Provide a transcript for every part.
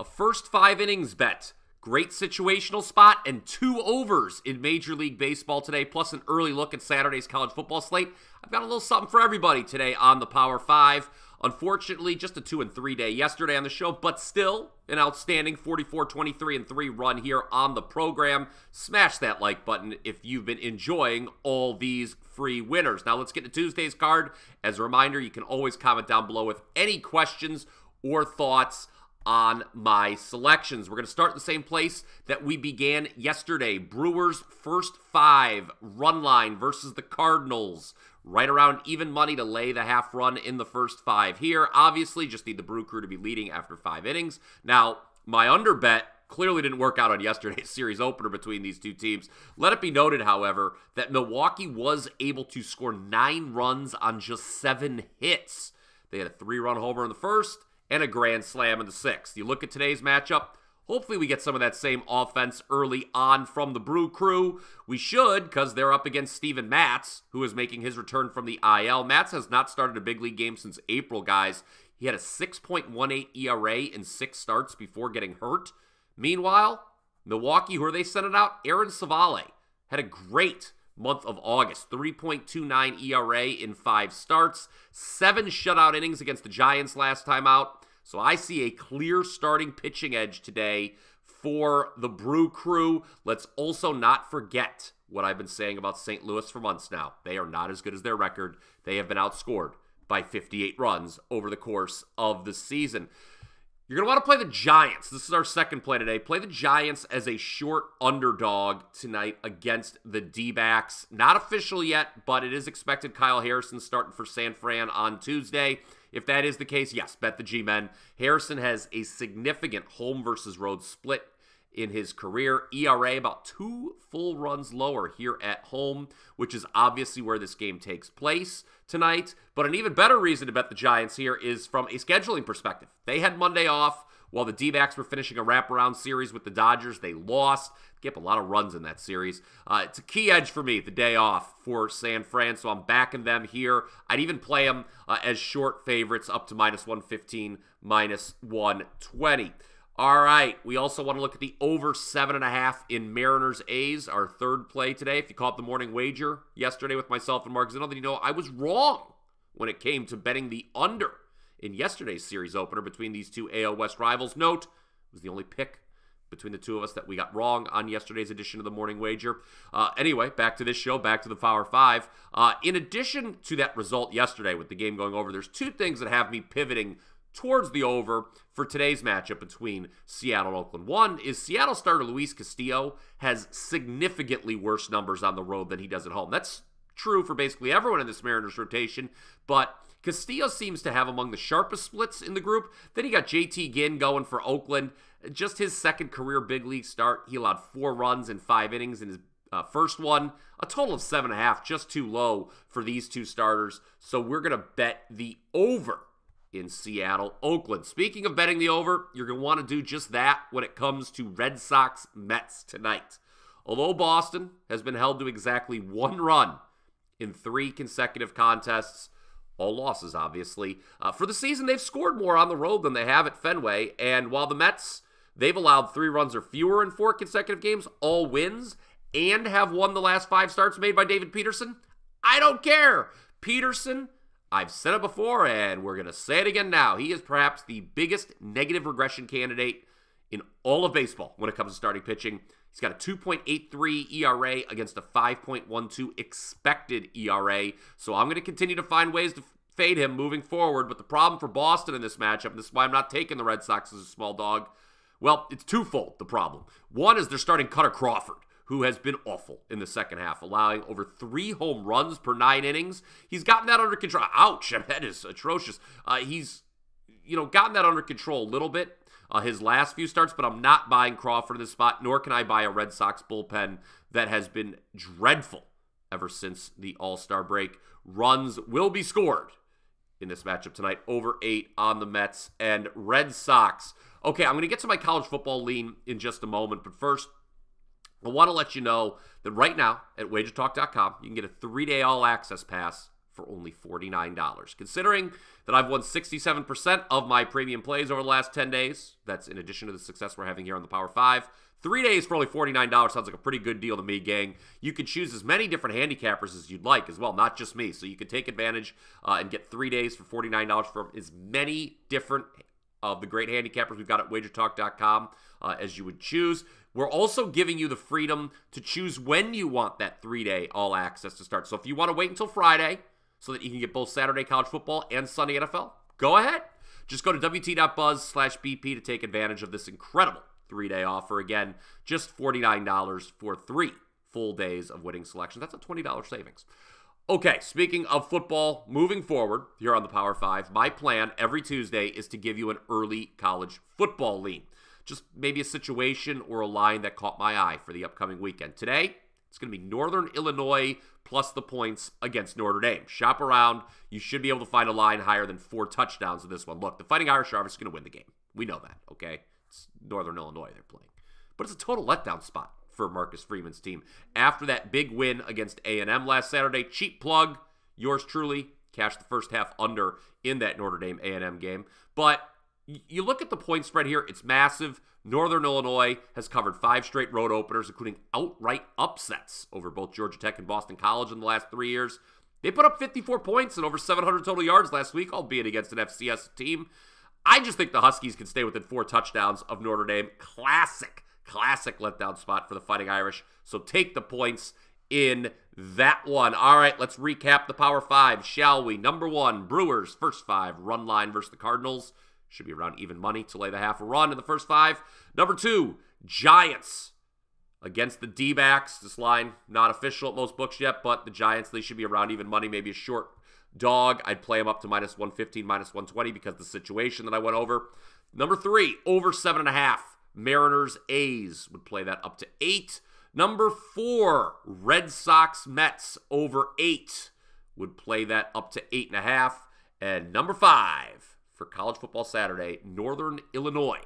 a first five innings bet. Great situational spot and two overs in Major League Baseball today, plus an early look at Saturday's college football slate. I've got a little something for everybody today on the Power Five. Unfortunately, just a two and three day yesterday on the show, but still an outstanding 44 23 and 3 run here on the program. Smash that like button if you've been enjoying all these free winners. Now, let's get to Tuesday's card. As a reminder, you can always comment down below with any questions or thoughts on my selections. We're going to start the same place that we began yesterday. Brewers first five run line versus the Cardinals right around even money to lay the half run in the first five here. Obviously, just need the Brew Crew to be leading after five innings. Now, my under bet clearly didn't work out on yesterday's series opener between these two teams. Let it be noted, however, that Milwaukee was able to score nine runs on just seven hits. They had a three run homer in the first and a grand slam in the sixth. You look at today's matchup. Hopefully, we get some of that same offense early on from the Brew Crew. We should, because they're up against Steven Matz, who is making his return from the IL. Matz has not started a big league game since April, guys. He had a 6.18 ERA in six starts before getting hurt. Meanwhile, Milwaukee, who are they sending out? Aaron Civale had a great month of August. 3.29 ERA in five starts, seven shutout innings against the Giants last time out. So I see a clear starting pitching edge today for the Brew Crew. Let's also not forget what I've been saying about St. Louis for months now. They are not as good as their record. They have been outscored by 58 runs over the course of the season. You're going to want to play the Giants. This is our second play today. Play the Giants as a short underdog tonight against the D backs. Not official yet, but it is expected Kyle Harrison starting for San Fran on Tuesday. If that is the case, yes, bet the G men. Harrison has a significant home versus road split in his career. ERA about two full runs lower here at home, which is obviously where this game takes place tonight. But an even better reason to bet the Giants here is from a scheduling perspective. They had Monday off. While the D backs were finishing a wraparound series with the Dodgers, they lost. Gave up a lot of runs in that series. Uh, it's a key edge for me, the day off for San Fran, so I'm backing them here. I'd even play them uh, as short favorites up to minus 115, minus 120. All right, we also want to look at the over seven and a half in Mariners A's, our third play today. If you caught the morning wager yesterday with myself and Mark Zinno, then you know I was wrong when it came to betting the under in yesterday's series opener between these two AL West rivals. Note, it was the only pick between the two of us that we got wrong on yesterday's edition of the Morning Wager. Uh, anyway, back to this show, back to the Power Five. Uh, in addition to that result yesterday with the game going over, there's two things that have me pivoting towards the over for today's matchup between Seattle and Oakland. One is Seattle starter Luis Castillo has significantly worse numbers on the road than he does at home. That's true for basically everyone in this Mariners rotation, but Castillo seems to have among the sharpest splits in the group. Then he got JT Ginn going for Oakland. Just his second career big league start, he allowed four runs in five innings in his uh, first one. A total of seven and a half, just too low for these two starters. So we're going to bet the over in Seattle, Oakland. Speaking of betting the over, you're going to want to do just that when it comes to Red Sox Mets tonight. Although Boston has been held to exactly one run in three consecutive contests, all losses, obviously. Uh, for the season, they've scored more on the road than they have at Fenway. And while the Mets, they've allowed three runs or fewer in four consecutive games, all wins, and have won the last five starts made by David Peterson, I don't care. Peterson, I've said it before, and we're going to say it again now. He is perhaps the biggest negative regression candidate in all of baseball when it comes to starting pitching. He's got a 2.83 ERA against a 5.12 expected ERA. So I'm going to continue to find ways to fade him moving forward. But the problem for Boston in this matchup, and this is why I'm not taking the Red Sox as a small dog, well, it's twofold the problem. One is they're starting Kutter Crawford who has been awful in the second half, allowing over three home runs per nine innings. He's gotten that under control. Ouch, that is atrocious. Uh, he's, you know, gotten that under control a little bit uh, his last few starts, but I'm not buying Crawford in this spot, nor can I buy a Red Sox bullpen that has been dreadful ever since the All Star break. Runs will be scored in this matchup tonight, over eight on the Mets and Red Sox. Okay, I'm going to get to my college football lean in just a moment, but first, I want to let you know that right now at wagertalk.com, you can get a three day all access pass for only $49. Considering that I've won 67% of my premium plays over the last 10 days, that's in addition to the success we're having here on the Power 5. Three days for only $49 sounds like a pretty good deal to me, gang. You can choose as many different handicappers as you'd like as well, not just me. So you can take advantage uh, and get three days for $49 from as many different of the great handicappers we've got at wagertalk.com uh, as you would choose. We're also giving you the freedom to choose when you want that three day all access to start. So if you want to wait until Friday so that you can get both Saturday college football and Sunday NFL, go ahead. Just go to WT.buzz slash BP to take advantage of this incredible three day offer. Again, just $49 for three full days of winning selection. That's a $20 savings. Okay, speaking of football, moving forward here on the Power Five, my plan every Tuesday is to give you an early college football lean just maybe a situation or a line that caught my eye for the upcoming weekend. Today, it's going to be Northern Illinois plus the points against Notre Dame. Shop around. You should be able to find a line higher than four touchdowns in this one. Look, the Fighting Irish are going to win the game. We know that, okay? It's Northern Illinois they're playing. But it's a total letdown spot for Marcus Freeman's team. After that big win against A&M last Saturday, cheap plug, yours truly, cashed the first half under in that Notre Dame A&M game. But you look at the point spread here, it's massive. Northern Illinois has covered five straight road openers, including outright upsets over both Georgia Tech and Boston College in the last three years. They put up 54 points and over 700 total yards last week, albeit against an FCS team. I just think the Huskies can stay within four touchdowns of Notre Dame. Classic, classic letdown spot for the Fighting Irish. So take the points in that one. All right, let's recap the Power Five, shall we? Number one, Brewers, first five, run line versus the Cardinals. Should be around even money to lay the half a run in the first five. Number two, Giants against the D backs. This line not official at most books yet, but the Giants, they should be around even money, maybe a short dog. I'd play them up to minus 115, minus 120 because the situation that I went over. Number three, over seven and a half. Mariners A's would play that up to eight. Number four, Red Sox Mets over eight would play that up to eight and a half. And number five, for College Football Saturday, Northern Illinois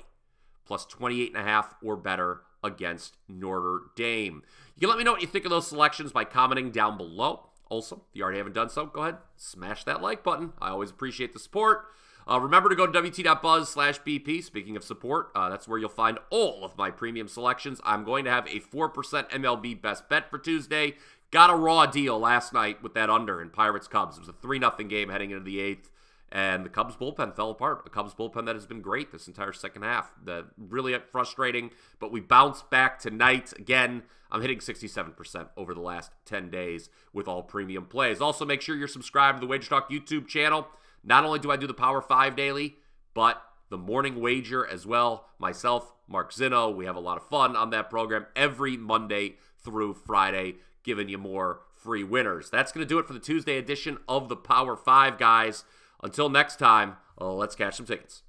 plus 28 and a half or better against Notre Dame. You can let me know what you think of those selections by commenting down below. Also, if you already haven't done so, go ahead, smash that like button. I always appreciate the support. Uh, remember to go to wt.buzz slash BP. Speaking of support, uh, that's where you'll find all of my premium selections. I'm going to have a 4% MLB best bet for Tuesday. Got a raw deal last night with that under in Pirates Cubs. It was a 3 0 game heading into the eighth and the Cubs bullpen fell apart. A Cubs bullpen that has been great this entire second half. The really frustrating, but we bounced back tonight. Again, I'm hitting 67% over the last 10 days with all premium plays. Also, make sure you're subscribed to the Wager Talk YouTube channel. Not only do I do the Power 5 daily, but the morning wager as well. Myself, Mark Zinno, we have a lot of fun on that program every Monday through Friday, giving you more free winners. That's going to do it for the Tuesday edition of the Power 5, guys. Until next time, let's catch some tickets.